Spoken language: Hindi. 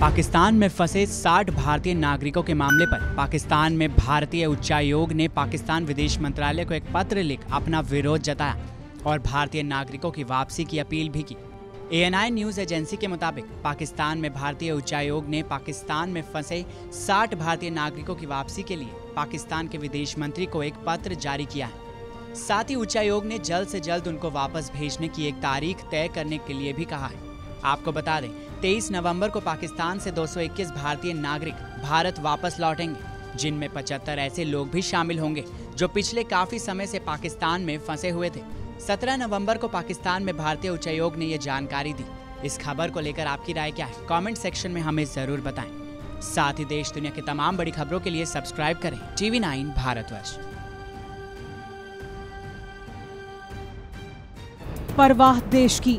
पाकिस्तान में फंसे 60 भारतीय नागरिकों के मामले पर पाकिस्तान में भारतीय उच्चायोग ने पाकिस्तान विदेश मंत्रालय को एक पत्र लिख अपना विरोध जताया और भारतीय नागरिकों की वापसी की अपील भी की। एएनआई न्यूज़ एजेंसी के मुताबिक, पाकिस्तान में भारतीय उच्चायोग ने पाकिस्तान में फंसे 60 भारतीय नागरिकों की वापसी के लिए पाकिस्तान के विदेश मंत्री को एक पत्र जारी किया है। साथ ही उच्चायोग ने जल्द से जल्द उनको वापस भेजने की एक तारीख तय करने के लिए भी कहा है। आपको बता दें 23 नवंबर को पाकिस्तान से 221 भारतीय नागरिक भारत वापस लौटेंगे, जिनमें 75 ऐसे लोग भी शामिल होंगे, जो पिछले काफ़ी समय से पाकिस्तान में फंसे हुए थे। 17 नवंबर को पाकिस्तान में भारतीय उच्चायोग ने ये जानकारी दी। इस खबर को लेकर आपकी राय क्या है? कमेंट सेक्शन में हमें ज़रूर बताएँ। साथ ही देश दुनिया की तमाम बड़ी खबरों के लिए सब्सक्राइब करें टीवी नाइन भारतवर्ष। परवाह देश की।